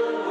Lord.